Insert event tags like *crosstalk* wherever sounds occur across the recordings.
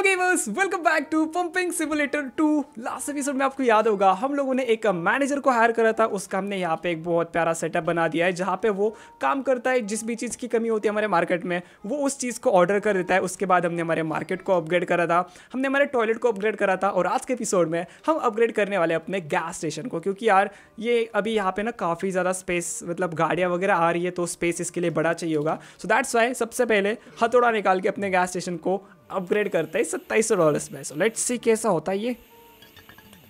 Hello gamers welcome back to pumping simulator 2 last episode में आपको याद होगा, हम लोगों ने एक मैनेजर को हायर करा था। उसका हमने यहाँ पे एक बहुत प्यारा सेटअप बना दिया है, जहाँ पे वो काम करता है। जिस भी चीज़ की कमी होती है हमारे मार्केट में, वो उस चीज़ को ऑर्डर कर देता है। उसके बाद हमने हमारे मार्केट को अपग्रेड करा था। हमने हमारे टॉयलेट को अपग्रेड करा था और आज के एपिसोड में हम अपग्रेड करने वाले अपने गैस स्टेशन को। क्योंकि यार, ये अभी यहाँ पे ना काफ़ी ज़्यादा स्पेस मतलब गाड़ियाँ वगैरह आ रही है तो स्पेस इसके लिए बड़ा चाहिए होगा। सो दैट्स वाई सबसे पहले हथौड़ा निकाल के अपने गैस स्टेशन को अपग्रेड करता है सत्ताईस सौ डॉलर में। सो लेट्स सी कैसा होता है ये।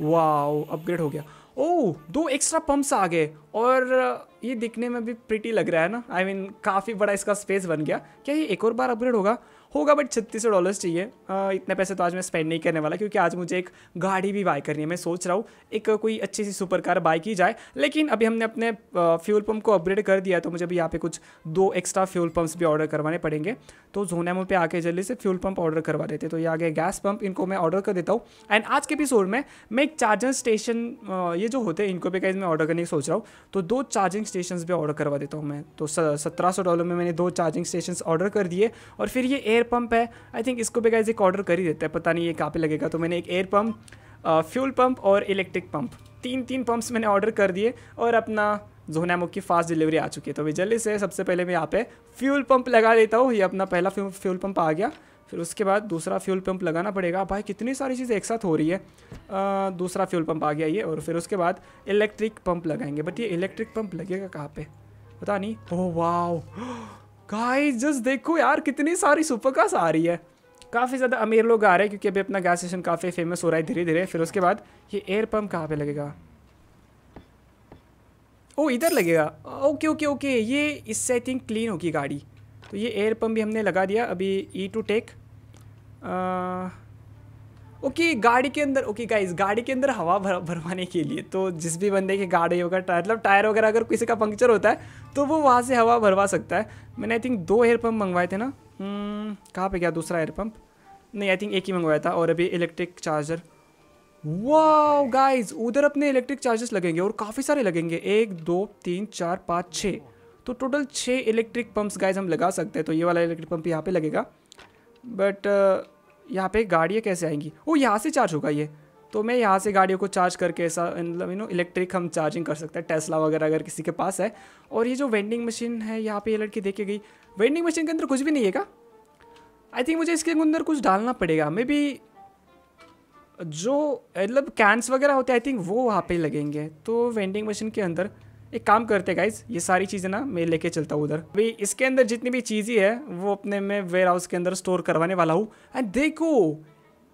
वाह अपग्रेड हो गया। ओह दो एक्स्ट्रा पंप्स आ गए। और ये दिखने में भी प्रिटी लग रहा है ना? आई I मीन mean, काफ़ी बड़ा इसका स्पेस बन गया। क्या ये एक और बार अपग्रेड होगा? होगा बट छत्तीस सौ डॉलर्स चाहिए। आ, इतने पैसे तो आज मैं स्पेंड नहीं करने वाला क्योंकि आज मुझे एक गाड़ी भी बाय करनी है। मैं सोच रहा हूँ एक कोई अच्छी सी सुपर कार बाय की जाए। लेकिन अभी हमने अपने फ्यूल पंप को अपग्रेड कर दिया तो मुझे अभी यहाँ पे कुछ दो एक्स्ट्रा फ्यूल पंप्स भी ऑर्डर करवाने पड़ेंगे। तो जोनामो पे आके जल्दी से फ्यूल पंप ऑर्डर करवा देते तो ये आगे गैस पंप इनको मैं ऑर्डर कर देता हूँ। एंड आज के एपिसोड में मैं एक चार्जर स्टेशन ये जो होते हैं इनको भी कहीं मैं ऑर्डर करने की सोच रहा हूँ। तो दो चार्जिंग स्टेशन भी ऑर्डर करवा देता हूँ मैं। तो सत्रह सौ डॉलर में मैंने दो चार्जिंग स्टेशन ऑर्डर कर दिए और फिर ये एयर पंप है। आई थिंक इसको भी गाइज़ एक ऑर्डर कर ही देता है, पता नहीं ये कहाँ पे लगेगा। तो मैंने एक एयर पंप फ्यूल पम्प और इलेक्ट्रिक पंप तीन तीन पंप्स मैंने ऑर्डर कर दिए और अपना जोनामो की फास्ट डिलीवरी आ चुकी है। तो अभी जल्दी से सबसे पहले मैं यहाँ पे फ्यूल पंप लगा देता हूँ। ये अपना पहला फ्यूल पंप आ गया। फिर उसके बाद दूसरा फ्यूल पंप लगाना पड़ेगा। भाई कितनी सारी चीज़ें एक साथ हो रही है। आ, दूसरा फ्यूल पंप आ गया ये और फिर उसके बाद इलेक्ट्रिक पंप लगाएँगे। बट ये इलेक्ट्रिक पंप लगेगा कहाँ पे? पता नहीं। Oh wow. गाइस जस्ट देखो यार कितनी सारी सुपर कार्स आ रही है। काफ़ी ज़्यादा अमीर लोग आ रहे हैं क्योंकि अभी अपना गैस स्टेशन काफ़ी फ़ेमस हो रहा है धीरे धीरे फिर उसके बाद ये एयर पंप कहाँ पे लगेगा? ओ इधर लगेगा। Okay okay okay. ये इससे आई थिंक क्लीन होगी गाड़ी। तो ये एयर पंप भी हमने लगा दिया। अभी ई टू टेक ओके गाड़ी के अंदर ओके गाइस गाड़ी के अंदर हवा भर भरवाने के लिए तो जिस भी बंदे की गाड़ी होगा मतलब टायर वगैरह अगर किसी का पंक्चर होता है तो वो वहाँ से हवा भरवा सकता है। मैंने आई थिंक दो एयर पंप मंगवाए थे ना। हम्म, कहाँ पे गया दूसरा एयर पंप नहीं आई थिंक एक ही मंगवाया था और अभी इलेक्ट्रिक चार्जर वाह गाइस उधर अपने इलेक्ट्रिक चार्जर्स लगेंगे और काफ़ी सारे लगेंगे। एक दो तीन चार पाँच छः तो टोटल छः इलेक्ट्रिक पंप्स गाइस हम लगा सकते हैं। तो ये वाला इलेक्ट्रिक पंप यहाँ पे लगेगा। बट यहाँ पे गाड़ियाँ कैसे आएँगी? वो यहाँ से चार्ज होगा ये। तो मैं यहाँ से गाड़ियों को चार्ज करके ऐसा मतलब यू नो इलेक्ट्रिक हम चार्जिंग कर सकते हैं टेस्ला वगैरह अगर किसी के पास है। और ये जो वेंडिंग मशीन है, यहाँ पे ये लड़की देखे गई। वेंडिंग मशीन के अंदर कुछ भी नहीं है क्या? आई थिंक मुझे इसके अंदर कुछ डालना पड़ेगा। मे बी जो मतलब कैंस वगैरह होते हैं आई थिंक वो वहाँ पे लगेंगे। तो वेंडिंग मशीन के अंदर एक काम करते गाइज़ ये सारी चीज़ें ना मैं लेके चलता हूँ उधर। भाई इसके अंदर जितनी भी चीज़ें है वो अपने मैं वेयर हाउस के अंदर स्टोर करवाने वाला हूँ। एंड देखो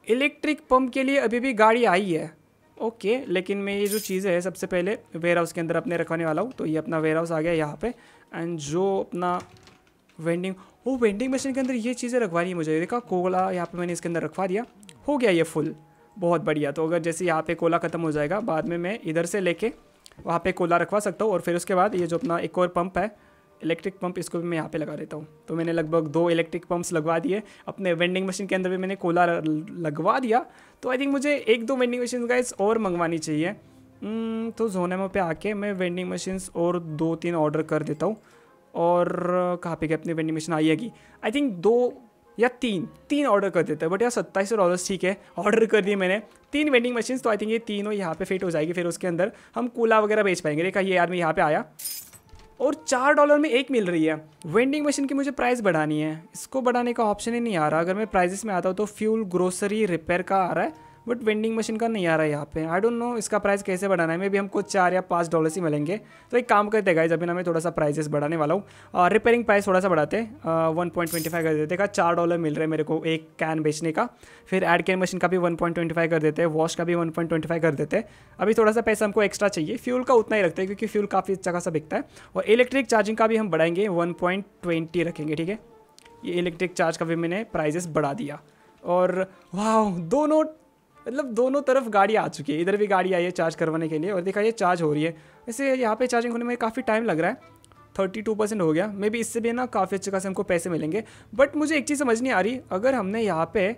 इलेक्ट्रिक पंप के लिए अभी भी गाड़ी आई है। ओके okay, लेकिन मैं ये जो चीज़ें है सबसे पहले वेयर हाउस के अंदर अपने रखवाने वाला हूँ। तो ये अपना वेयर हाउस आ गया यहाँ पे। एंड जो अपना वेंडिंग वो वेंडिंग मशीन के अंदर ये चीज़ें रखवानी है मुझे। देखा कोला यहाँ पे मैंने इसके अंदर रखवा दिया। हो गया ये फुल बहुत बढ़िया। तो अगर जैसे यहाँ पे कोला ख़त्म हो जाएगा बाद में मैं इधर से लेके वहाँ पे कोला रखवा सकता हूँ और फिर उसके बाद ये जो अपना एक और पंप है इलेक्ट्रिक पंप इसको भी मैं यहाँ पे लगा देता हूँ। तो मैंने लगभग दो इलेक्ट्रिक पंप्स लगवा दिए। अपने वेंडिंग मशीन के अंदर भी मैंने कोला लगवा दिया। तो आई थिंक मुझे एक दो वेंडिंग मशीन गाइस और मंगवानी चाहिए। हम्म, तो जोनेमो पे आके मैं वेंडिंग मशीन्स और दो तीन ऑर्डर कर देता हूँ। और कहाँ पे अपनी वेंडिंग मशीन आएगी आई थिंक दो या तीन तीन ऑर्डर कर देते हैं। बट यार, सत्ताईस सौ डॉलर्स ठीक है। ऑर्डर कर दिए मैंने। तीन वेंडिंग मशीन तो आई थिंक ये तीनों यहाँ पे फिट हो जाएगी फिर उसके अंदर। हम कूला वगैरह बेच पाएँगे। देखा, ये आदमी यहाँ पे आया। और चार डॉलर में एक मिल रही है। वेंडिंग मशीन की मुझे प्राइस बढ़ानी है। इसको बढ़ाने का ऑप्शन ही नहीं आ रहा। अगर मैं प्राइजेस में आता हूँ तो फ्यूल ग्रोसरी रिपेयर का आ रहा है। बट वेंडिंग मशीन का नहीं आ रहा है यहाँ पे। आई डोंट नो इसका प्राइस कैसे बढ़ाना है। मे भी हमको चार या पाँच डॉलर ही मिलेंगे। तो एक काम करते गाइज़ अभी ना मैं थोड़ा सा प्राइजेस बढ़ाने वाला हूँ। रिपेयरिंग प्राइस थोड़ा सा बढ़ाते वन पॉइंट ट्वेंटी फाइव कर देते का चार डॉलर मिल रहे हैं मेरे को एक कैन बेचने का। फिर एड कैन मशीन का भी वन पॉइंट ट्वेंटी फाइव कर देते हैं। वॉश का भी वन पॉइंट ट्वेंटी फाइव कर देते हैं। अभी थोड़ा सा पैसा हमको एक्स्ट्रा चाहिए। फ्यूल का उतना ही रखते हैं क्योंकि फ्यूल काफ़ी अच्छा खासा बिकता है। और इलेक्ट्रिक चार्जिंग का भी हम बढ़ाएँगे। वन पॉइंट ट्वेंटी रखेंगे, ठीक है? ये इलेक्ट्रिक चार्ज का भी मैंने प्राइजेस बढ़ा दिया। और वाह दोनों मतलब दोनों तरफ़ गाड़ी आ चुकी है। इधर भी गाड़ी आई है चार्ज करवाने के लिए और देखा ये चार्ज हो रही है। वैसे यहाँ पे चार्जिंग होने में काफ़ी टाइम लग रहा है। थर्टी टू परसेंट हो गया। मे बी इससे भी ना काफ़ी अच्छे खासे हमको पैसे मिलेंगे। बट मुझे एक चीज़ समझ नहीं आ रही। अगर हमने यहाँ पे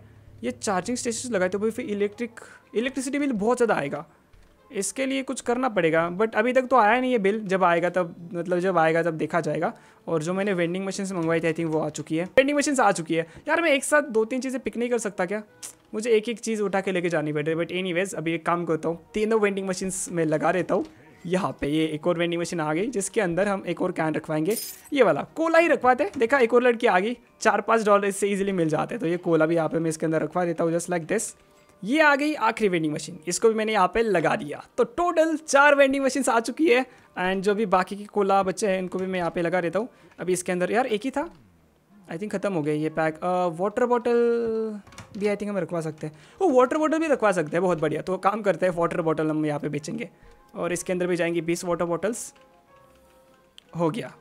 ये चार्जिंग स्टेशन लगाए तो फिर इलेक्ट्रिक इलेक्ट्रिसिटी बिल बहुत ज़्यादा आएगा। इसके लिए कुछ करना पड़ेगा। बट अभी तक तो आया नहीं है बिल जब आएगा तब मतलब जब आएगा तब देखा जाएगा। और जो मैंने वेंडिंग मशीन मंगवाई थी आई थिंक वो आ चुकी है। वेंडिंग मशीन आ चुकी है। यार मैं एक साथ दो तीन चीज़ें पिक नहीं कर सकता क्या? मुझे एक एक चीज़ उठा के लेके जानी पड़ रही है बट एनी अभी एक काम करता हूँ। तीनों वेंडिंग मशीन में लगा देता हूँ। यहाँ पे ये एक और वेंडिंग मशीन आ गई, जिसके अंदर हम एक और कैन रखवाएँगे। ये वाला कोला ही रखवाते हैं। देखा, एक और लड़की आ गई चार पाँच डॉलर इससे इजीली मिल जाते हैं। तो ये कोला भी यहाँ पे मैं इसके अंदर रखवा देता हूँ जस्ट लाइक दिस ये आ गई आखिरी वेंडिंग मशीन इसको भी मैंने यहाँ पे लगा दिया। तो टोटल चार वेंडिंग मशीन आ चुकी है। एंड जो भी बाकी की कोला बच्चे हैं, इनको भी मैं यहाँ पे लगा देता हूँ। अभी इसके अंदर, यार, एक ही था। आई थिंक ख़त्म हो गया ये पैक वाटर बॉटल भी आई थिंक हम रखवा सकते हैं. वो वाटर बॉटल भी रखवा सकते हैं, बहुत बढ़िया. तो काम करते हैं वाटर बॉटल हम यहाँ पे बेचेंगे. और इसके अंदर भी जाएँगी बीस वाटर बॉटल्स हो गया.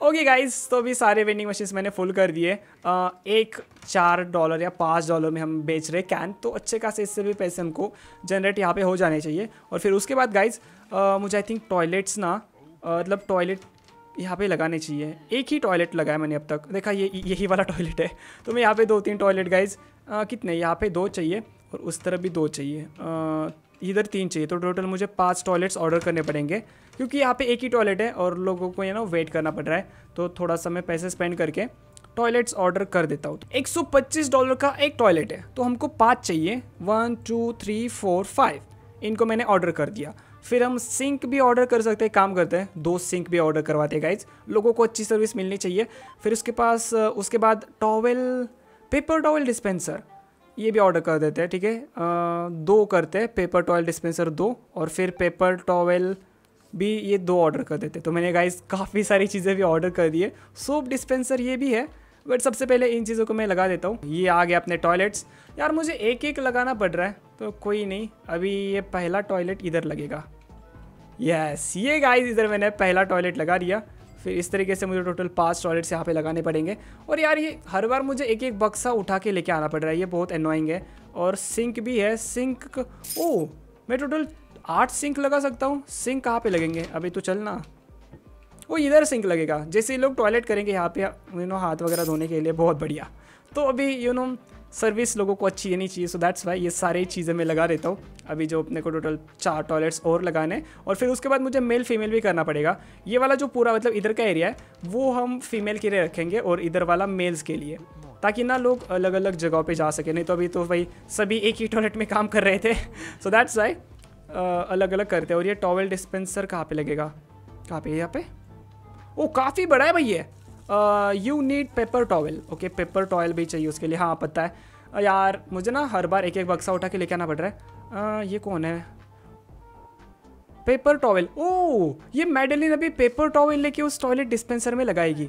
ओके गाइस तो अभी सारे वेंडिंग मशीन्स मैंने फुल कर दिए. एक, चार डॉलर या पाँच डॉलर में हम बेच रहे कैन तो अच्छे खासे इससे भी पैसे हमको जनरेट यहाँ पे हो जाने चाहिए. और फिर उसके बाद गाइज़ मुझे आई थिंक टॉयलेट्स ना मतलब टॉयलेट यहाँ पे लगाने चाहिए। एक ही टॉयलेट लगाया मैंने अब तक। देखा, ये यही वाला टॉयलेट है। तो मैं यहाँ पे दो तीन टॉयलेट गाइज़ कितने? यहाँ पे दो चाहिए और उस तरफ़ भी दो चाहिए। इधर तीन चाहिए। तो टोटल मुझे पाँच टॉयलेट्स ऑर्डर करने पड़ेंगे। क्योंकि यहाँ पे एक ही टॉयलेट है और लोगों को ये ना वेट करना पड़ रहा है। तो थोड़ा सा मैं पैसे स्पेंड करके टॉयलेट्स ऑर्डर कर देता हूँ। एक सौ पच्चीस डॉलर का एक टॉयलेट है। तो हमको पाँच चाहिए। One two three four five इनको मैंने ऑर्डर कर दिया। फिर हम सिंक भी ऑर्डर कर सकते हैं काम करते हैं, दो सिंक भी ऑर्डर करवाते हैं गाइज़ लोगों को अच्छी सर्विस मिलनी चाहिए। फिर उसके पास उसके बाद टॉवेल, पेपर टॉवेल डिस्पेंसर, ये भी ऑर्डर कर देते हैं, ठीक है? दो करते हैं, पेपर टॉवल डिस्पेंसर दो, और फिर पेपर टॉवेल भी ये दो ऑर्डर कर देते तो मैंने गाइज़ काफ़ी सारी चीज़ें भी ऑर्डर कर दिए सोप डिस्पेंसर ये भी है, बट सबसे पहले इन चीज़ों को मैं लगा देता हूँ। ये आ गया अपने टॉयलेट्स। यार, मुझे एक एक लगाना पड़ रहा है तो कोई नहीं। अभी ये पहला टॉयलेट इधर लगेगा। यस ये गाइस इधर मैंने पहला टॉयलेट लगा दिया। फिर इस तरीके से मुझे टोटल पाँच टॉयलेट्स यहाँ पे लगाने पड़ेंगे। और यार, ये हर बार मुझे एक एक बक्सा उठा के लेके आना पड़ रहा है। ये बहुत अनोइंग है। और सिंक भी है। सिंक ओ मैं टोटल आठ सिंक लगा सकता हूँ। सिंक कहाँ पे लगेंगे? अभी तो चलना वो इधर सिंक लगेगा। जैसे लोग टॉयलेट करेंगे यहाँ पे यू नो हाथ वगैरह धोने के लिए, बहुत बढ़िया। तो अभी यू नो सर्विस लोगों को अच्छी देनी चाहिए। सो दैट्स वाई ये सारी चीज़ें मैं लगा देता हूँ। अभी जो अपने को टोटल चार टॉयलेट्स और लगाने और फिर उसके बाद मुझे मेल फीमेल भी करना पड़ेगा। ये वाला जो पूरा मतलब इधर का एरिया है, वो हम फीमेल के लिए रखेंगे और इधर वाला मेल्स के लिए। ताकि ना लोग अलग अलग जगहों पे जा सके। नहीं तो अभी तो भाई सभी एक ही टॉयलेट में काम कर रहे थे। सो दैट्स वाई अलग अलग करते हैं। और ये टॉवल डिस्पेंसर कहाँ पे लगेगा? कहाँ पे यहाँ पे? ओ, काफ़ी बड़ा है भाई ये। You need paper towel okay paper towel भी चाहिए उसके लिए हाँ पता है। Uh, यार मुझे ना हर बार एक एक बक्सा उठा के लेके आना पड़ रहा है। Uh, ये कौन है? पेपर टॉवल ओ ये मेडलिन अभी पेपर टॉवल लेके उस टॉयलेट डिस्पेंसर में लगाएगी।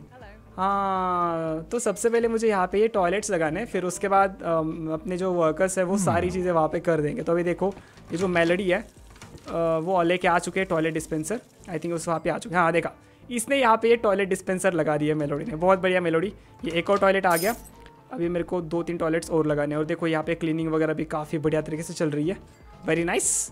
हाँ तो सबसे पहले मुझे यहाँ पे ये टॉयलेट्स लगाने फिर उसके बाद um, अपने जो वर्कर्स है वो hmm. सारी चीज़ें वहाँ पे कर देंगे। तो अभी देखो ये जो मेलोडी है uh, वो लेके आ चुके हैं टॉयलेट डिस्पेंसर आई थिंक उस वहाँ पे आ चुके हैं। हाँ देखा। इसने यहाँ पे ये टॉयलेट डिस्पेंसर लगा दिया मेलोडी ने। बहुत बढ़िया मेलोडी ये एक और टॉयलेट आ गया। अभी मेरे को दो तीन टॉयलेट्स और लगाने और देखो यहाँ पे क्लीनिंग वगैरह भी काफ़ी बढ़िया तरीके से चल रही है। वेरी नाइस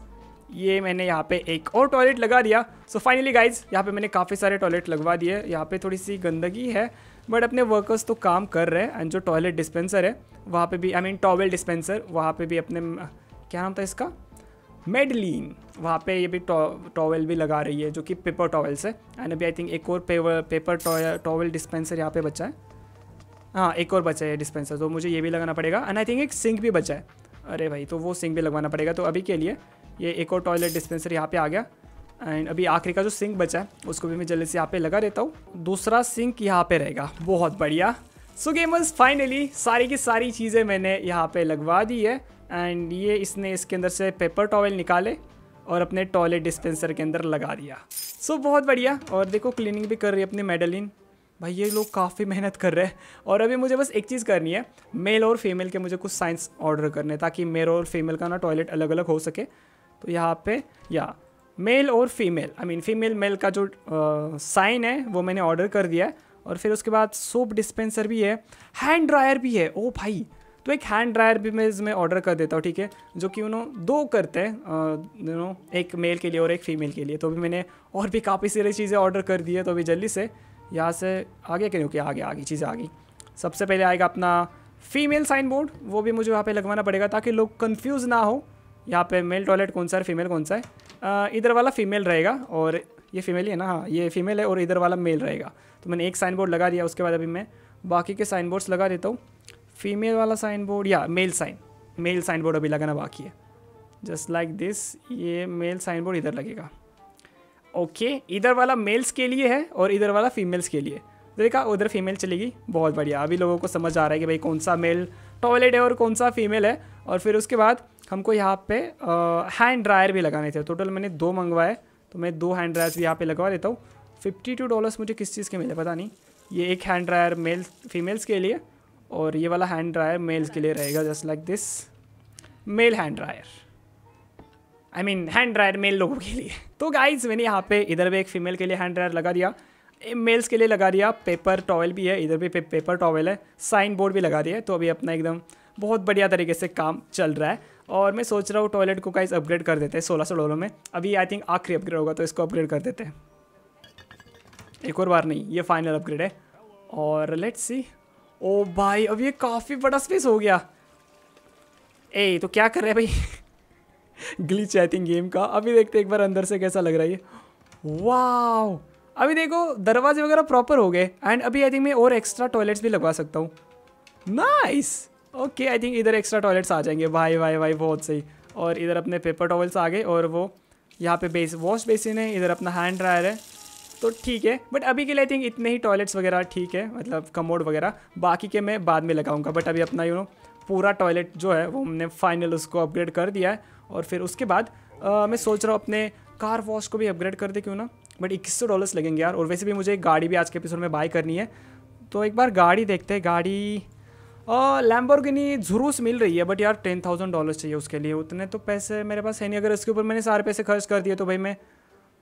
ये मैंने यहाँ पे एक और टॉयलेट लगा दिया। सो फाइनली गाइज़ यहाँ पे मैंने काफ़ी सारे टॉयलेट लगवा दिए। यहाँ पे थोड़ी सी गंदगी है बट अपने वर्कर्स तो काम कर रहे हैं। एंड जो टॉयलेट डिस्पेंसर है, वहाँ पे भी आई मीन टॉवल डिस्पेंसर वहाँ पे भी अपने, क्या नाम था इसका? मेडलिन, वहाँ पे ये भी टॉवल भी लगा रही है, जो कि पेपर टॉवल्स है। एंड अभी आई थिंक एक और पेपर पेपर टॉवल डिस्पेंसर यहाँ पे बचा है। हाँ एक और बचा है डिस्पेंसर तो मुझे ये भी लगाना पड़ेगा। एंड आई थिंक एक सिंक भी बचा है। अरे भाई तो वो सिंक भी लगवाना पड़ेगा तो अभी के लिए ये एक और टॉयलेट डिस्पेंसर यहाँ पे आ गया। एंड अभी आखिरी का जो सिंक बचा है, उसको भी मैं जल्दी से यहाँ पे लगा देता हूँ। दूसरा सिंक यहाँ पे रहेगा, बहुत बढ़िया। सो गेमर्स फाइनली सारी की सारी चीज़ें मैंने यहाँ पे लगवा दी है। एंड ये इसने इसके अंदर से पेपर टॉवल निकाले और अपने टॉयलेट डिस्पेंसर के अंदर लगा दिया। सो so, बहुत बढ़िया। और देखो क्लीनिंग भी कर रही है अपनी मेडलिन भाई ये लोग काफ़ी मेहनत कर रहे हैं। और अभी मुझे बस एक चीज़ करनी है। मेल और फीमेल के मुझे कुछ साइंस ऑर्डर करने ताकि मेल और फीमेल का ना टॉयलेट अलग अलग हो सके। तो यहाँ पे या मेल और female I mean female male का जो साइन है वो मैंने ऑर्डर कर दिया है। और फिर उसके बाद सोप डिस्पेंसर भी है हैंड ड्रायर भी है। ओ भाई तो एक हैंड ड्रायर भी मैं इसमें ऑर्डर कर देता हूँ, ठीक है? जो कि उन्होंने दो करते हैं यू नो एक मेल के लिए और एक फीमेल के लिए। तो अभी मैंने और भी काफ़ी सारी चीज़ें ऑर्डर कर दी है तो अभी जल्दी से यहाँ से आगे क्यों कि आगे आगे, चीज़ें आ गई सबसे पहले आएगा अपना फीमेल साइन बोर्ड वो भी मुझे वहाँ पे लगवाना पड़ेगा ताकि लोग कंफ्यूज ना हो। यहाँ पे मेल टॉयलेट कौन सा है फीमेल कौन सा है? इधर वाला फीमेल रहेगा और ये फीमेल ही है ना? हाँ ये फीमेल है और इधर वाला मेल रहेगा। तो मैंने एक साइन बोर्ड लगा दिया, उसके बाद अभी मैं बाकी के साइन बोर्ड्स लगा देता हूँ। फीमेल वाला साइन बोर्ड या male sign male sign board अभी लगाना बाकी है। जस्ट लाइक दिस ये मेल साइन बोर्ड इधर लगेगा। ओके okay, इधर वाला मेल्स के लिए है और इधर वाला फीमेल्स के लिए। देखा उधर फीमेल चलेगी बहुत बढ़िया। अभी लोगों को समझ आ रहा है कि भाई कौन सा मेल टॉयलेट है और कौन सा फीमेल है। और फिर उसके बाद हमको यहाँ पे हैंड ड्रायर भी लगाने थे। टोटल मैंने दो मंगवाए तो मैं दो हैंड ड्रायर्स भी यहाँ पे लगवा देता हूँ। फिफ्टी टू डॉलर्स मुझे किस चीज़ के मिले पता नहीं। ये एक हैंड ड्रायर मेल फीमेल्स के लिए और ये वाला हैंड ड्रायर मेल्स के लिए रहेगा just like this male hand dryer I mean hand dryer male लोगों के लिए. तो गाइज़ मैंने यहाँ पे इधर भी एक फीमेल के लिए हैंड ड्रायर लगा दिया. मेल्स के लिए लगा दिया. पेपर टॉवल भी है इधर भी पे, पेपर टॉवल है. साइन बोर्ड भी लगा दिया तो अभी अपना एकदम बहुत बढ़िया तरीके से काम चल रहा है. और मैं सोच रहा हूँ टॉयलेट को गाइज़ अपग्रेड कर देते हैं सोलह सौ डॉलर में. अभी आई थिंक आखिरी अपग्रेड होगा तो इसको अपग्रेड कर देते हैं. एक और बार नहीं ये फाइनल अपग्रेड है. और लेट्स सी ओ भाई, अब ये काफ़ी बड़ा स्पेस हो गया। ए तो क्या कर रहे हैं भाई? ग्लिच आई थिंक गेम का। अभी देखते एक बार अंदर से कैसा लग रहा है वाह अभी देखो, दरवाजे वगैरह प्रॉपर हो गए। एंड अभी आई थिंक मैं और एक्स्ट्रा टॉयलेट्स भी लगवा सकता हूँ। नाइस ओके आई थिंक इधर एक्स्ट्रा टॉयलेट्स आ जाएँगे। भाई भाई भाई, बहुत सही। और इधर अपने पेपर टॉवल्स आ गए और वो यहाँ पे बेस वॉश बेसिन है। इधर अपना हैंड ड्रायर है। तो ठीक है बट अभी के लिए आई थिंक इतने ही टॉयलेट्स वगैरह ठीक है मतलब कमोड वगैरह। बाकी के मैं बाद में लगाऊँगा बट अभी अपना यू नो पूरा टॉयलेट जो है वो हमने फाइनल उसको अपग्रेड कर दिया है। और फिर उसके बाद आ, मैं सोच रहा हूँ अपने कार वॉश को भी अपग्रेड कर दे क्यों ना? बट इक्कीस सौ डॉलर्स लगेंगे यार। और वैसे भी मुझे एक गाड़ी भी आज के एपिसोड में बाय करनी है। तो एक बार गाड़ी देखते हैं गाड़ी लैम्बोर्गिनी झुरूस मिल रही है बट यार टेन थाउज़ेंड डॉलर्स चाहिए उसके लिए। उतने तो पैसे मेरे पास है नहीं। अगर इसके ऊपर मैंने सारे पैसे खर्च कर दिए तो भाई मैं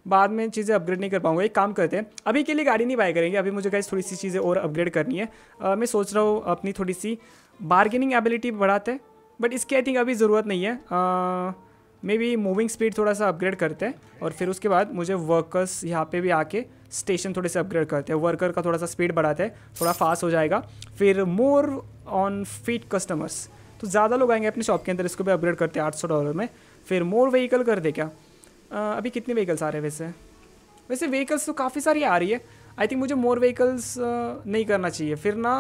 बाद में चीज़ें अपग्रेड नहीं कर पाऊँगा। एक काम करते हैं अभी के लिए गाड़ी नहीं बाय करेंगे। अभी मुझे गाइस थोड़ी सी चीज़ें और अपग्रेड करनी है। आ, मैं सोच रहा हूँ अपनी थोड़ी सी बार्गेनिंग एबिलिटी बढ़ाते हैं बट इसकी आई थिंक अभी ज़रूरत नहीं है। मे बी मूविंग स्पीड थोड़ा सा अपग्रेड करते हैं और फिर उसके बाद मुझे वर्कर्स यहाँ पे भी आके स्टेशन थोड़े से अपग्रेड करते हैं। वर्कर का थोड़ा सा स्पीड बढ़ाते हैं थोड़ा फास्ट हो जाएगा। फिर मोर ऑन फीट कस्टमर्स तो ज़्यादा लोग आएँगे अपने शॉप के अंदर इसको भी अपग्रेड करते हैं आठ सौ डॉलर में। फिर मोर व्हीकल कर दे क्या? अभी कितने व्हीकल्स आ रहे हैं वैसे? वैसे व्हीकल्स तो काफ़ी सारी आ रही है। आई थिंक मुझे मोर व्हीकल्स नहीं करना चाहिए। फिर ना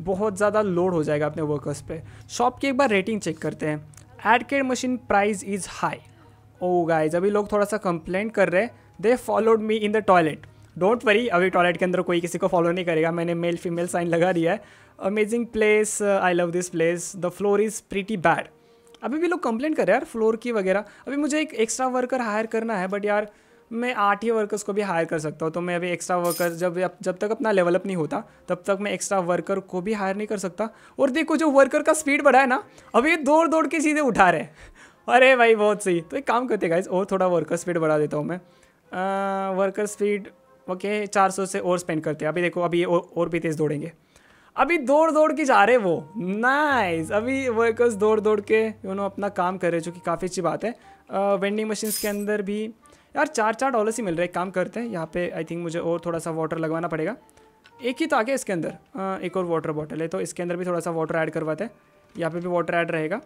बहुत ज़्यादा लोड हो जाएगा अपने वर्कर्स पे। शॉप की एक बार रेटिंग चेक करते हैं। Arcade machine price is high oh guys अभी लोग थोड़ा सा कंप्लेंट कर रहे हैं। They followed me in the toilet don't worry अभी टॉयलेट के अंदर कोई किसी को फॉलो नहीं करेगा। मैंने मेल फीमेल साइन लगा दिया है। Amazing place I love this place the floor is pretty bad अभी भी लोग कंप्लेंट कर रहे हैं, यार फ्लोर की वगैरह. अभी मुझे एक एक्स्ट्रा वर्कर हायर करना है बट यार, मैं आठ ही वर्कर्स को भी हायर कर सकता हूँ तो मैं अभी एक्स्ट्रा वर्कर जब जब तक अपना लेवलअप नहीं होता, तब तक मैं एक्स्ट्रा वर्कर को भी हायर नहीं कर सकता। और देखो, जो वर्कर का स्पीड बढ़ा है ना, अभी दौड़ दौड़ के चीज़ें उठा रहे अरे भाई, बहुत सही। तो एक काम करते गाइज़ और थोड़ा वर्कर स्पीड बढ़ा देता हूँ मैं। वर्कर स्पीड ओके चार सौ से और स्पेंड करते हैं। अभी देखो, अभी और भी तेज़ दौड़ेंगे। अभी दौड़ दौड़ के जा रहे वो। नाइस अभी वर्कर्स दौड़ दौड़ के यू नो अपना काम कर रहे जो कि काफ़ी अच्छी बात है। वेंडिंग मशीन्स के अंदर भी यार चार चार डॉलर ही मिल रहे काम करते हैं। यहाँ पे आई थिंक मुझे और थोड़ा सा वाटर लगवाना पड़ेगा। एक ही तो आ गया इसके अंदर। आ, एक और वाटर बॉटल है तो इसके अंदर भी थोड़ा सा वाटर ऐड करवाते हैं। यहाँ पे भी वाटर ऐड रहेगा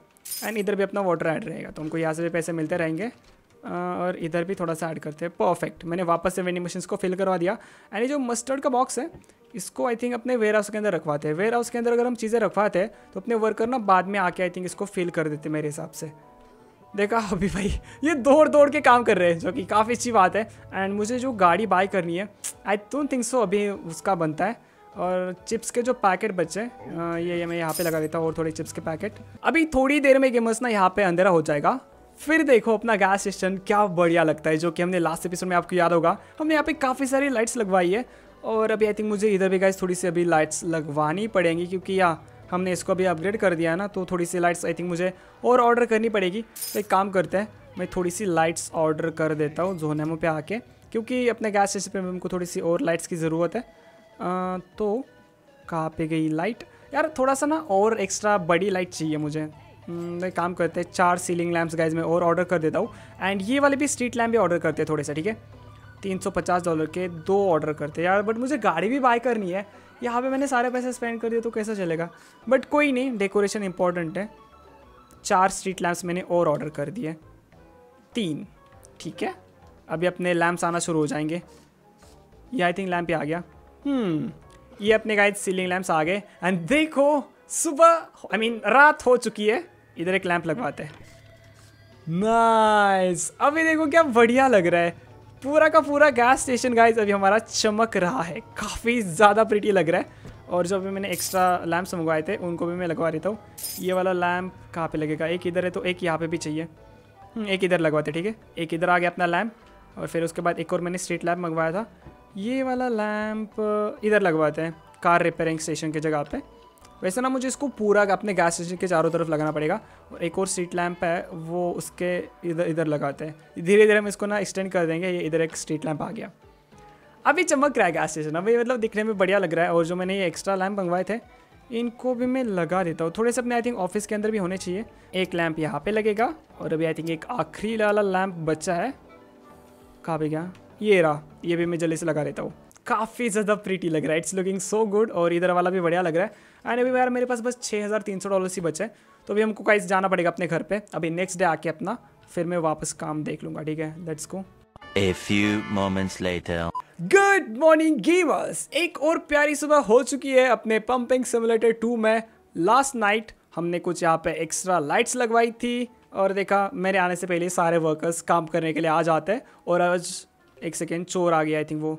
एंड इधर भी अपना वाटर ऐड रहेगा तो उनको यहाँ से भी पैसे मिलते रहेंगे। और इधर भी थोड़ा सा ऐड करते हैं। परफेक्ट मैंने वापस से वेंडिंग मशीन को फिल करवा दिया। एंड ये जो मस्टर्ड का बॉक्स है, इसको आई थिंक अपने वेयर हाउस के अंदर रखवाते हैं। वेयर हाउस के अंदर अगर हम चीज़ें रखवाते हैं तो अपने वर्कर ना बाद में आके आई थिंक इसको फिल कर देते मेरे हिसाब से। देखा, *laughs* अभी भाई, ये दौड़ दौड़ के काम कर रहे हैं, जो कि काफ़ी अच्छी बात है। एंड मुझे जो गाड़ी बाई करनी है आई डोंट थिंक सो अभी उसका बनता है। और चिप्स के जो पैकेट बचे ये ये मैं यहाँ पे लगा देता हूँ और थोड़े चिप्स के पैकेट अभी थोड़ी देर में गेमर्स ना यहाँ पे अंधेरा हो जाएगा। फिर देखो अपना गैस स्टेशन क्या बढ़िया लगता है, जो कि हमने लास्ट एपिसोड में आपको याद होगा। हमने यहाँ पे काफ़ी सारी लाइट्स लगवाई है। और अभी आई थिंक मुझे इधर भी गाइस थोड़ी सी अभी लाइट्स लगवानी पड़ेंगी, क्योंकि या, हमने इसको अभी अपग्रेड कर दिया है ना तो थोड़ी सी लाइट्स आई थिंक मुझे और ऑर्डर करनी पड़ेगी। तो एक काम करते हैं, मैं थोड़ी सी लाइट्स ऑर्डर कर देता हूँ जोनेमो पे आके, क्योंकि अपने गैस स्टेशन पे हमको थोड़ी सी और लाइट्स की ज़रूरत है। तो कहाँ पे गई लाइट यार, थोड़ा सा ना और एक्स्ट्रा बड़ी लाइट चाहिए मुझे। मैं काम करते हैं चार सीलिंग लैम्प्स गाइज़ में और ऑर्डर कर देता हूँ। एंड ये वाले भी स्ट्रीट लैम्प भी ऑर्डर करते हैं थोड़े से ठीक है? तीन सौ पचास डॉलर के दो ऑर्डर करते हैं। यार बट मुझे गाड़ी भी बाय करनी है। यहाँ पे मैंने सारे पैसे स्पेंड कर दिए तो कैसा चलेगा? बट कोई नहीं डेकोरेशन इंपॉर्टेंट है। चार स्ट्रीट लैम्प्स मैंने और ऑर्डर कर दिए। तीन ठीक है? अभी अपने लैम्प्स आना शुरू हो जाएँगे। ये आई थिंक लैम्प ही आ गया। हम्म ये अपने गाइड सीलिंग लैम्प्स आ गए। एंड देखो सुबह आई I मीन mean, रात हो चुकी है। इधर एक लैंप लगवाते हैं। नाइस अभी देखो क्या बढ़िया लग रहा है। पूरा का पूरा गैस स्टेशन गाइज़ अभी हमारा चमक रहा है। काफ़ी ज़्यादा प्रिटी लग रहा है। और जो अभी मैंने एक्स्ट्रा लैम्प्स मंगवाए थे उनको भी मैं लगवा देता हूँ। ये वाला लैम्प कहाँ पे लगेगा? एक इधर है तो एक यहाँ पे भी चाहिए। हम्म, एक इधर लगवाते ठीक है? एक इधर आ गया अपना लैम्प और फिर उसके बाद एक और मैंने स्ट्रीट लैम्प मंगवाया था। ये वाला लैम्प इधर लगवाते हैं कार रिपेयरिंग स्टेशन की जगह पे। वैसे ना मुझे इसको पूरा अपने गैस स्टेशन के चारों तरफ़ लगाना पड़ेगा और एक और स्ट्रीट लैंप है, वो उसके इधर इधर लगाते हैं। धीरे धीरे हम इसको ना एक्सटेंड कर देंगे, ये इधर एक स्ट्रीट लैंप आ गया। अभी चमक रहा है गैस स्टेशन अभी मतलब दिखने में बढ़िया लग रहा है और जो मैंने ये एक्स्ट्रा लैंप मंगवाए थे, इनको भी मैं लगा देता हूँ। थोड़े से अपने आई थिंक ऑफ़िस के अंदर भी होने चाहिए। एक लैंप यहाँ पे लगेगा और अभी आई थिंक एक आखिरी वाला लैंप बच्चा है। कहाँ पे गया? ये रहा। ये भी मैं जल्दी से लगा देता हूँ। काफ़ी ज़्यादा प्रीटी लग रहा है। इट्स लुकिंग सो गुड और इधर वाला भी बढ़िया लग रहा है। एंड अभी यार मेरे पास बस छः हज़ार तीन सौ डॉलर ही बचे तो अभी हमको काइस जाना पड़ेगा अपने घर पे। अभी नेक्स्ट डे आके अपना फिर मैं वापस काम देख लूँगा ठीक है? Let's go A few moments later. Good morning gamers एक और प्यारी सुबह हो चुकी है अपने पंपिंग सिमुलेटर टू में। लास्ट नाइट हमने कुछ यहाँ पे एक्स्ट्रा लाइट्स लगवाई थी और देखा मेरे आने से पहले सारे वर्कर्स काम करने के लिए आ जाते हैं। और आज एक सेकेंड चोर आ गया आई थिंक वो।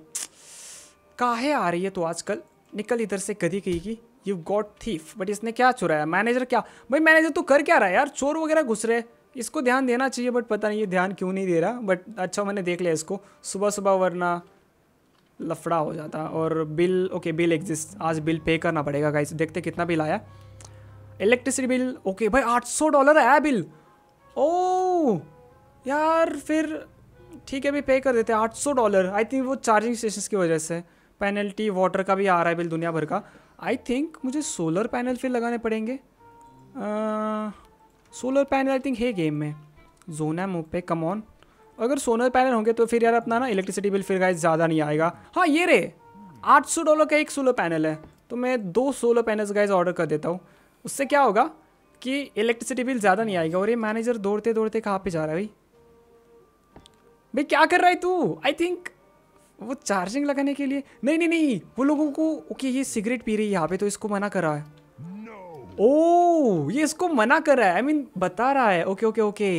काहे आ रही है तो आजकल? निकल इधर से कदी कही की यू गॉट थीफ बट इसने क्या चुराया? मैनेजर क्या? भाई मैनेजर तो कर क्या रहा है यार? चोर वगैरह घुस रहे इसको ध्यान देना चाहिए बट पता नहीं ये ध्यान क्यों नहीं दे रहा। बट अच्छा मैंने देख लिया इसको। सुबह सुबह वरना लफड़ा हो जाता। और बिल ओके बिल एग्जिस्ट आज बिल पे करना पड़ेगा गाइस देखते कितना बिल आया। इलेक्ट्रिसिटी बिल ओके भाई 800 डॉलर आया बिल। ओ यार फिर ठीक है भी पे कर देते हैं। 800 डॉलर आई थिंक वो चार्जिंग स्टेशन की वजह से। पेनल्टी वाटर का भी आ रहा है बिल दुनिया भर का। आई थिंक मुझे सोलर पैनल फिर लगाने पड़ेंगे। सोलर पैनल आई थिंक है गेम में। जोना मुँह पे कम ऑन अगर सोलर पैनल होंगे तो फिर यार अपना ना इलेक्ट्रिसिटी बिल फिर गाइस ज़्यादा नहीं आएगा। हाँ ये रे 800 डॉलर का एक सोलर पैनल है। तो मैं दो सोलर पैनल्स गाइस ऑर्डर कर देता हूँ। उससे क्या होगा कि इलेक्ट्रिसिटी बिल ज़्यादा नहीं आएगा और ये मैनेजर दौड़ते दौड़ते कहाँ पे जा रहा है भाई? भाई, क्या कर रहा है तू? आई थिंक वो चार्जिंग लगाने के लिए? नहीं नहीं नहीं वो लोगों को ओके ये सिगरेट पी रही है यहाँ पे तो इसको मना कर रहा है ओ ये इसको मना कर रहा है। आई I मीन mean, बता रहा है। Okay okay okay.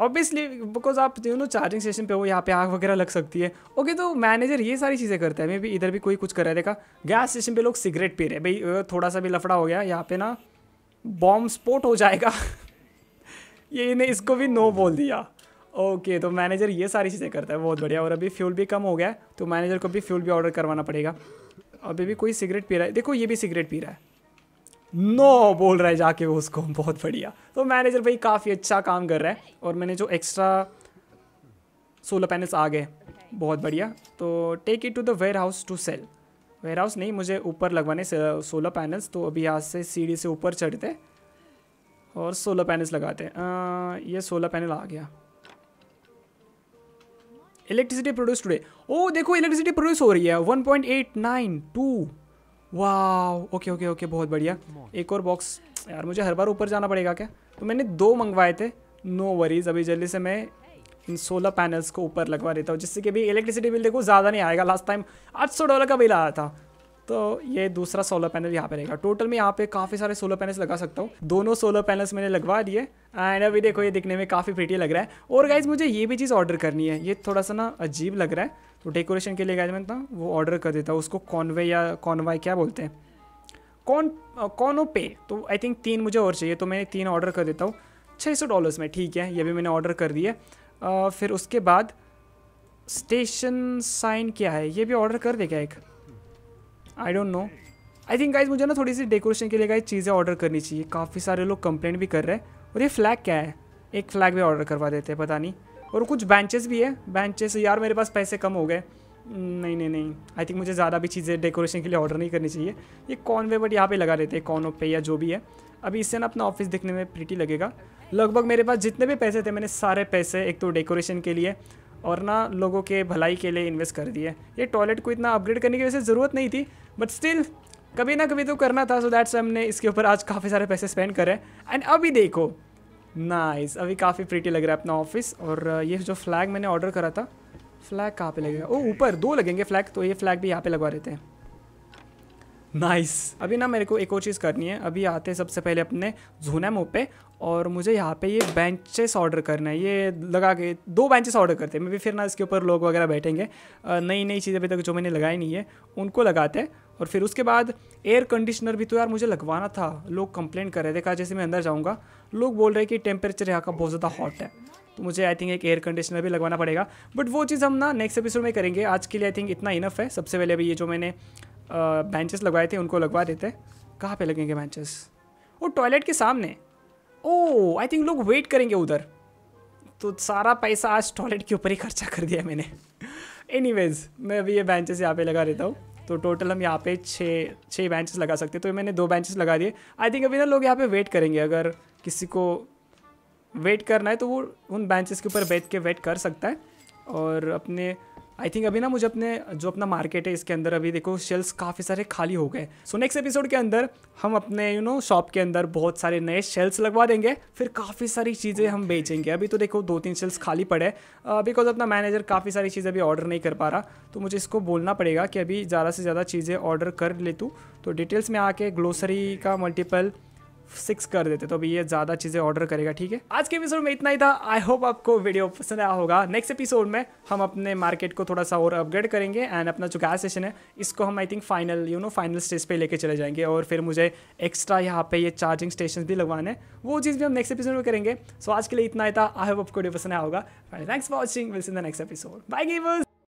Obviously because आप यू नो चार्जिंग स्टेशन पे हो यहाँ पे आग वगैरह लग सकती है। ओके okay, तो मैनेजर ये सारी चीज़ें करता है। मे भी इधर भी कोई कुछ कर रहा है। देखा गैस स्टेशन पे लोग सिगरेट पी रहे हैं। भाई थोड़ा सा भी लफड़ा हो गया यहाँ पे ना बॉम्ब स्पोर्ट हो जाएगा। *laughs* ये इन्हें इसको भी नो बोल दिया। ओके तो मैनेजर ये सारी चीज़ें करता है बहुत बढ़िया। और अभी फ्यूल भी कम हो गया है तो मैनेजर को भी फ्यूल भी ऑर्डर करवाना पड़ेगा। अभी भी कोई सिगरेट पी रहा है? देखो ये भी सिगरेट पी रहा है। नो no, बोल रहा है जाके वो उसको बहुत बढ़िया। तो मैनेजर भाई काफ़ी अच्छा काम कर रहा है और मैंने जो एक्स्ट्रा सोलर पैनल्स आ गए बहुत बढ़िया। तो take it to the warehouse to sell warehouse नहीं मुझे ऊपर लगवाने सोलर पैनल्स तो अभी यहाँ से सीढ़ी से ऊपर चढ़ते और सोलर पैनल्स लगाते हैं। ये सोलर पैनल आ गया। इलेक्ट्रिसिटी प्रोड्यूस टुडे ओ देखो इलेक्ट्रिसिटी प्रोड्यूस हो रही है। One point eight nine two वाह ओके ओके ओके बहुत बढ़िया। एक और बॉक्स यार मुझे हर बार ऊपर जाना पड़ेगा क्या? तो मैंने दो मंगवाए थे। नो वरीज अभी जल्दी से मैं इन सोलर पैनल्स को ऊपर लगवा देता हूँ जिससे कि अभी इलेक्ट्रिसिटी बिल देखो ज़्यादा नहीं आएगा। लास्ट टाइम आठ सौ डॉलर का बिल आया था। तो ये दूसरा सोलर पैनल यहाँ पे रहेगा। टोटल में यहाँ पे काफ़ी सारे सोलर पैनल्स लगा सकता हूँ। दोनों सोलर पैनल्स मैंने लगवा दिए। एंड अभी देखो ये दिखने में काफ़ी प्रीटी लग रहा है। और गाइज़ मुझे ये भी चीज़ ऑर्डर करनी है। ये थोड़ा सा ना अजीब लग रहा है। तो डेकोरेशन के लिए गाइज़ मैं ना वो ऑर्डर कर देता हूँ। उसको कॉनवे या कॉनवाई क्या बोलते हैं? कौन कौनो पे तो आई थिंक तीन मुझे और चाहिए। तो मैं तीन ऑर्डर कर देता हूँ। छः सौ डॉलर्स में, ठीक है। ये भी मैंने ऑर्डर कर दिए फिर उसके बाद स्टेशन साइन क्या है? ये भी ऑर्डर कर देगा एक? I don't know I think guys मुझे ना थोड़ी सी डेकोरेशन के लिए गाइज़ चीज़ें ऑर्डर करनी चाहिए। काफ़ी सारे लोग कंप्लेंट भी कर रहे हैं। और ये फ्लैग क्या है? एक फ्लैग भी ऑर्डर करवा देते हैं, पता नहीं। और कुछ बेंचेस भी है। बेंचेस यार, मेरे पास पैसे कम हो गए। नहीं नहीं नहीं। आई थिंक मुझे ज़्यादा भी चीज़ें डेकोरेशन के लिए ऑर्डर नहीं करनी चाहिए। ये कॉन वे बट यहाँ पे लगा देते हैं कॉनो पे या जो भी है। अभी इससे ना अपना ऑफ़िस दिखने में प्रिटी लगेगा। लगभग मेरे पास जितने भी पैसे थे, मैंने सारे पैसे एक तो डेकोरेशन के लिए और ना लोगों के भलाई के लिए इन्वेस्ट कर दिए। ये टॉयलेट को इतना अपग्रेड करने की वैसे से ज़रूरत नहीं थी बट स्टिल कभी ना कभी तो करना था सो दैट से हमने इसके ऊपर आज काफ़ी सारे पैसे स्पेंड करे। एंड अभी देखो नाइस अभी काफ़ी प्रीटी लग रहा है अपना ऑफ़िस और ये जो फ्लैग मैंने ऑर्डर करा था फ्लैग कहाँ पे लगेगा? ओ ऊपर दो लगेंगे फ्लैग तो ये फ्लैग भी यहाँ पे लगवा देते हैं। नाइस अभी ना मेरे को एक और चीज़ करनी है। अभी आते हैं सबसे पहले अपने जोनैमो पे और मुझे यहाँ पे ये बेंचेस ऑर्डर करना है। ये लगा के दो बेंचेस ऑर्डर करते हैं। मे भी फिर ना इसके ऊपर लोग वगैरह बैठेंगे। नई नई चीज़ें अभी तक जो मैंने लगाई नहीं है, उनको लगाते हैं और फिर उसके बाद एयर कंडीशनर भी तो यार मुझे लगवाना था। लोग कंप्लेंट कर रहे थे। कहा, जैसे मैं अंदर जाऊँगा। लोग बोल रहे कि टेम्परेचर यहाँ का बहुत ज़्यादा हॉट है। तो मुझे आई थिंक एक एयर कंडीशनर भी लगवाना पड़ेगा। बट वो चीज़ हम ना नेक्स्ट एपिसोड में करेंगे। आज के लिए आई थिंक इतना इनफ है। सबसे पहले अभी ये जो मैंने बेंचेस लगवाए थे, उनको लगवा देते। कहाँ पे लगेंगे बेंचेस वो टॉयलेट के सामने। ओ आई थिंक लोग वेट करेंगे उधर। तो सारा पैसा आज टॉयलेट के ऊपर ही खर्चा कर दिया मैंने। एनीवेज मैं अभी ये बेंचेस यहाँ पे लगा देता हूँ। तो टोटल हम यहाँ पे छः छः बेंचेस लगा सकते तो मैंने दो बेंचेस लगा दिए। आई थिंक अभी ना लोग यहाँ पे वेट करेंगे। अगर किसी को वेट करना है तो वो उन बेंचेस के ऊपर बैठ के वेट कर सकता है। और अपने आई थिंक अभी ना मुझे अपने जो अपना मार्केट है इसके अंदर अभी देखो शेल्स काफ़ी सारे खाली हो गए। सो नेक्स्ट एपिसोड के अंदर हम अपने यू नो शॉप के अंदर बहुत सारे नए शेल्स लगवा देंगे। फिर काफ़ी सारी चीज़ें हम बेचेंगे। अभी तो देखो दो तीन शेल्स खाली पड़े बिकॉज़ अपना मैनेजर काफ़ी सारी चीज़ें अभी ऑर्डर नहीं कर पा रहा तो मुझे इसको बोलना पड़ेगा कि अभी ज़्यादा से ज़्यादा चीज़ें ऑर्डर कर ले तू। तो डिटेल्स में आके ग्लोसरी का मल्टीपल सिक्स कर देते तो अभी ये ज़्यादा चीज़ें ऑर्डर करेगा, ठीक है? आज के एपिसोड में इतना ही था। आई होप आपको वीडियो पसंद आया होगा। नेक्स्ट एपिसोड में हम अपने मार्केट को थोड़ा सा और अपग्रेड करेंगे एंड अपना जो गैस स्टेशन है, इसको हम I think final you know final stage पे लेके चले जाएँगे और फिर मुझे एक्स्ट्रा यहाँ पे ये चार्जिंग स्टेशन भी लगवाने वो चीज़ भी हम नेक्स्ट एपिसोड में करेंगे। सो आज के लिए इतना ही था। आई होप आपको वीडियो पसंद आया होगा। Thanks for watching will the next episode bye gamers